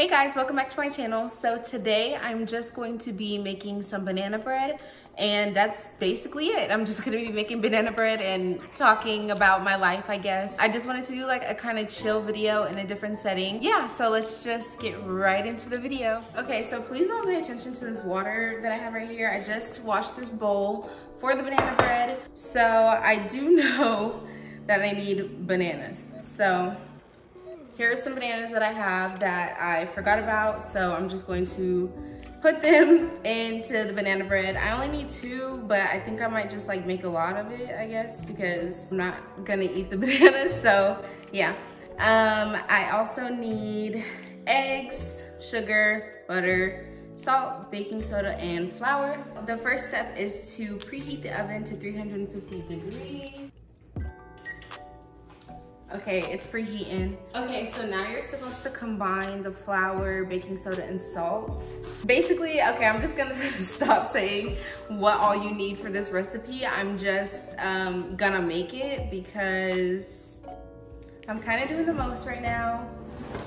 Hey guys, welcome back to my channel. So today I'm just going to be making some banana bread and that's basically it. I'm just gonna be making banana bread and talking about my life, I guess. I just wanted to do like a kind of chill video in a different setting. Yeah, so let's just get right into the video. Okay, so please don't pay attention to this water that I have right here. I just washed this bowl for the banana bread. So I do know that I need bananas. So here are some bananas that I have that I forgot about. So I'm just going to put them into the banana bread. I only need two, but I think I might just like make a lot of it, I guess, because I'm not gonna eat the bananas. So yeah. Um, I also need eggs, sugar, butter, salt, baking soda, and flour. The first step is to preheat the oven to 350 degrees. Okay, it's preheating. Okay, so now you're supposed to combine the flour, baking soda, and salt. Basically, okay, I'm just gonna stop saying what all you need for this recipe. I'm just um, gonna make it because I'm kind of doing the most right now.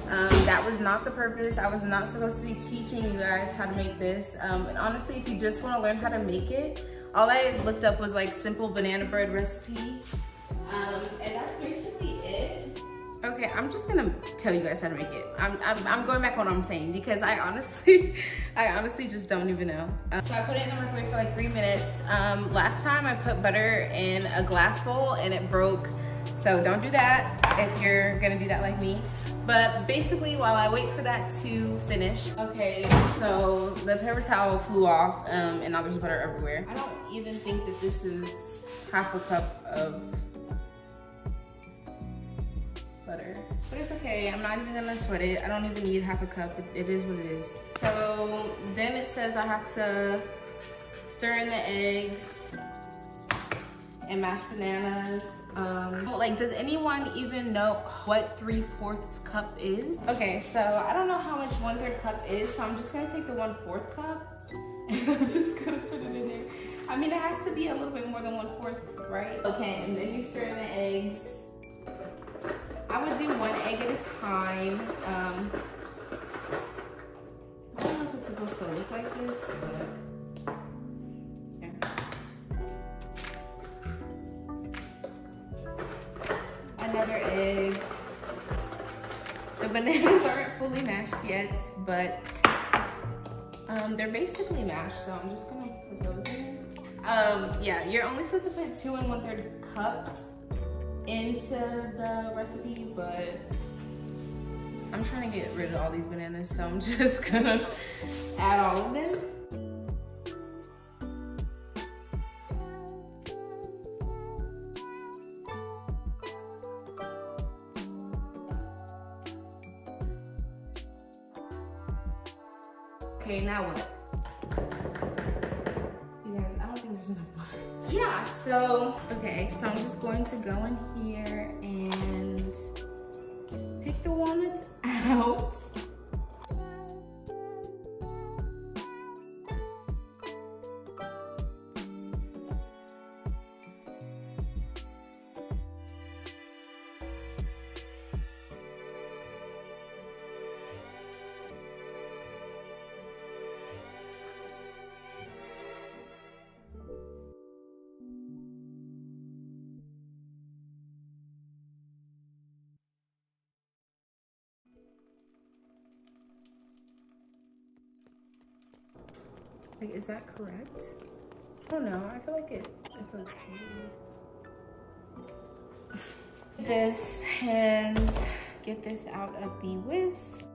Um, that was not the purpose. I was not supposed to be teaching you guys how to make this. Um, and honestly, if you just wanna learn how to make it, all I looked up was like simple banana bread recipe. Um, and that's basically it. Okay, I'm just gonna tell you guys how to make it. I'm, I'm, I'm going back on what I'm saying because I honestly, I honestly just don't even know. Um, so I put it in the microwave for like three minutes. Um, last time I put butter in a glass bowl and it broke. So don't do that if you're gonna do that like me. But basically, while I wait for that to finish, okay, so the paper towel flew off um, and now there's butter everywhere. I don't even think that this is half a cup of butter. But it's okay, I'm not even gonna sweat it. I don't even need half a cup, it, is what it is. So then it says I have to stir in the eggs and mashed bananas. Um, like, does anyone even know what 3 fourths cup is? Okay, so I don't know how much 1 third cup is, so I'm just gonna take the 1 fourth cup and I'm just gonna put it in there. I mean, it has to be a little bit more than 1 fourth, right? Okay, and then you stir in the eggs. I would do one egg at a time. Um, I don't know if it's supposed to look like this, but. Another egg. The bananas aren't fully mashed yet, but um, they're basically mashed, so I'm just gonna put those in. Um, yeah, you're only supposed to put two and one third cups into the recipe, but I'm trying to get rid of all these bananas, so I'm just gonna add all of them. Okay, now what? Yeah, so, okay, so I'm just going to go in here and pick the walnuts out. Like, is that correct? I don't know. I feel like it, it's okay. this hand. get this out of the whisk.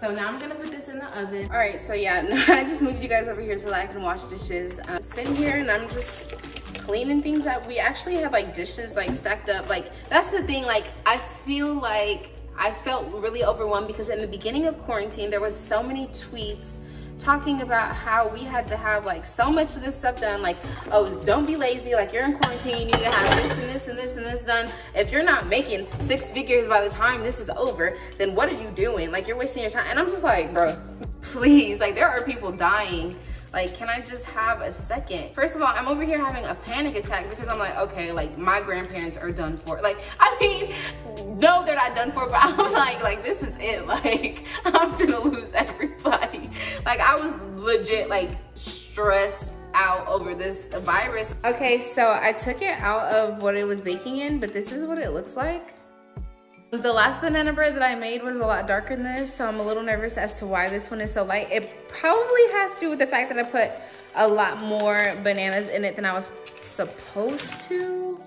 So now I'm gonna put this in the oven. All right, so yeah, I just moved you guys over here so that I can wash dishes. Um, I'm sitting here and I'm just cleaning things up. We actually have like dishes like stacked up. Like that's the thing, like I feel like I felt really overwhelmed because in the beginning of quarantine, there was so many tweets talking about how we had to have like so much of this stuff done like oh don't be lazy like you're in quarantine you need to have this and this and this and this done. If you're not making six figures by the time this is over then what are you doing? Like you're wasting your time. And i'm just like bro please like there are people dying like, can I just have a second? First of all, I'm over here having a panic attack because I'm like, okay, like my grandparents are done for. Like, I mean, no, they're not done for, but I'm like, like this is it. Like, I'm gonna lose everybody. Like, I was legit like stressed out over this virus. Okay, so I took it out of what it was baking in, but this is what it looks like. The last banana bread that I made was a lot darker than this, so I'm a little nervous as to why this one is so light. It probably has to do with the fact that I put a lot more bananas in it than I was supposed to.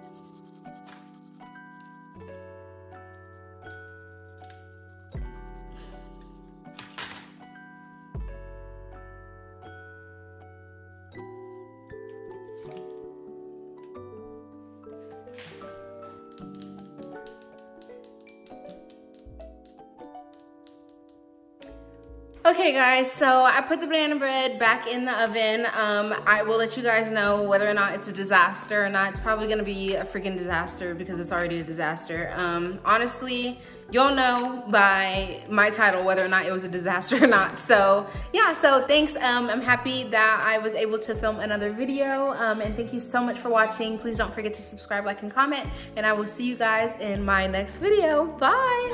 Okay guys, so I put the banana bread back in the oven. Um, I will let you guys know whether or not it's a disaster or not. It's probably gonna be a freaking disaster because it's already a disaster. Um, honestly, you'll know by my title whether or not it was a disaster or not. So yeah, so thanks. Um, I'm happy that I was able to film another video. Um, and thank you so much for watching. Please don't forget to subscribe, like, and comment. And I will see you guys in my next video. Bye.